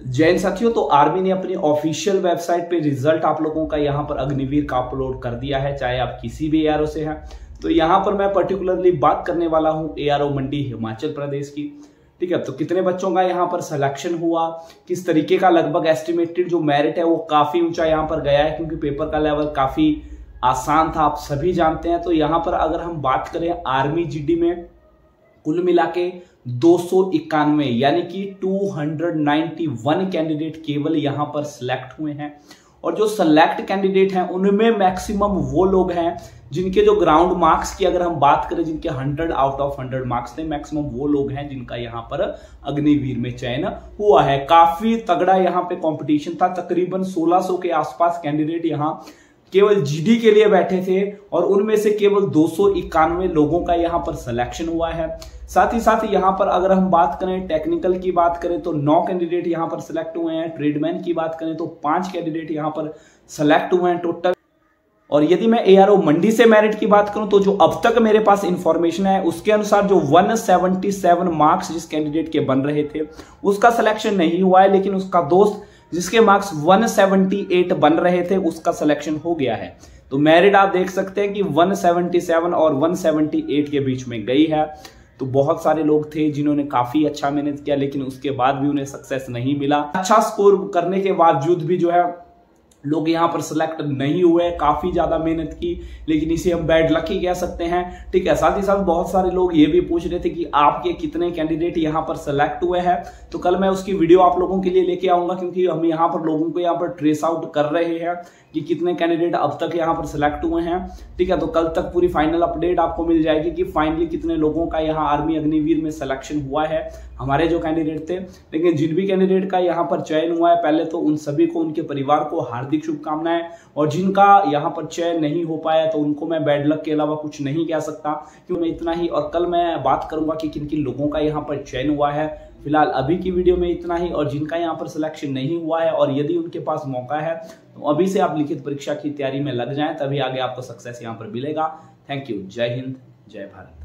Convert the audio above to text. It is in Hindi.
जैन साथियों तो आर्मी ने अपनी ऑफिशियल वेबसाइट पे रिज़ल्ट आप लोगों का यहाँ पर अग्निवीर का अपलोड कर दिया है, चाहे आप किसी भी एआरओ से हैं। तो यहाँ पर मैं पर्टिकुलरली बात करने वाला हूँ एआरओ मंडी हिमाचल प्रदेश की। ठीक है तो कितने बच्चों का यहाँ पर सिलेक्शन हुआ? किस तरीके का लगभग एस्टिमेटेड जो मेरिट है वो काफ़ी ऊँचा यहाँ पर गया है, क्योंकि पेपर का लेवल काफ़ी आसान था, आप सभी जानते हैं। तो यहाँ पर अगर हम बात करें आर्मी जीडी में कुल मिला के दो यानी कि 291 कैंडिडेट केवल यहाँ पर सिलेक्ट हुए हैं। और जो सेलेक्ट कैंडिडेट हैं, उनमें मैक्सिमम वो लोग हैं जिनके जो ग्राउंड मार्क्स की अगर हम बात करें, जिनके 100 आउट ऑफ़ 100 मार्क्स थे मैक्सिमम वो लोग हैं जिनका यहाँ पर अग्निवीर में चयन हुआ है। काफ़ी तगड़ा यहाँ पे कंपटीशन था। तकरीबन 1600 के आसपास कैंडिडेट यहाँ केवल जीडी के लिए बैठे थे और उनमें से केवल दो सौ इक्यानवे लोगों का यहाँ पर सिलेक्शन हुआ है। साथ ही साथ यहाँ पर अगर हम बात करें टेक्निकल की बात करें तो नौ कैंडिडेट यहाँ पर सिलेक्ट हुए हैं। ट्रेडमैन की बात करें तो पाँच कैंडिडेट यहाँ पर सिलेक्ट हुए हैं टोटल और यदि मैं एआरओ मंडी से मेरिट की बात करूँ तो जो अब तक मेरे पास इंफॉर्मेशन है, उसके अनुसार जो 177 मार्क्स जिस कैंडिडेट के बन रहे थे, उसका सिलेक्शन नहीं हुआ है, लेकिन उसका दोस्त जिसके मार्क्स 178 बन रहे थे, उसका सिलेक्शन हो गया है। तो मेरिट आप देख सकते हैं कि 177 और 178 के बीच में गई है। तो बहुत सारे लोग थे जिन्होंने काफ़ी अच्छा मेहनत किया, लेकिन उसके बाद भी उन्हें सक्सेस नहीं मिला। अच्छा स्कोर करने के बावजूद भी जो है लोग यहाँ पर सिलेक्ट नहीं हुए, काफ़ी ज़्यादा मेहनत की, लेकिन इसे हम बैड लक ही कह सकते हैं। ठीक है, साथ ही साथ बहुत सारे लोग ये भी पूछ रहे थे कि आपके कितने कैंडिडेट यहाँ पर सिलेक्ट हुए हैं। तो कल मैं उसकी वीडियो आप लोगों के लिए लेके आऊँगा, क्योंकि हम यहाँ पर लोगों को यहाँ पर ट्रेस आउट कर रहे हैं कि कितने कैंडिडेट अब तक यहाँ पर सिलेक्ट हुए हैं। ठीक है तो कल तक पूरी फाइनल अपडेट आपको मिल जाएगी कि फाइनली कितने लोगों का यहाँ आर्मी अग्निवीर में सिलेक्शन हुआ है। हमारे जो कैंडिडेट थे, लेकिन जिन भी कैंडिडेट का यहाँ पर चयन हुआ है, पहले तो उन सभी को, उनके परिवार को हार्दिक शुभकामनाएँ, और जिनका यहाँ पर चयन नहीं हो पाया तो उनको मैं बैड लक के अलावा कुछ नहीं कह सकता क्यों मैं इतना ही, और कल मैं बात करूँगा कि किन किन लोगों का यहाँ पर चयन हुआ है। फ़िलहाल अभी की वीडियो में इतना ही, और जिनका यहाँ पर सिलेक्शन नहीं हुआ है, और यदि उनके पास मौका है तो अभी से आप लिखित परीक्षा की तैयारी में लग जाएँ, तभी आगे आपको सक्सेस यहाँ पर मिलेगा। थैंक यू जय हिंद जय भारत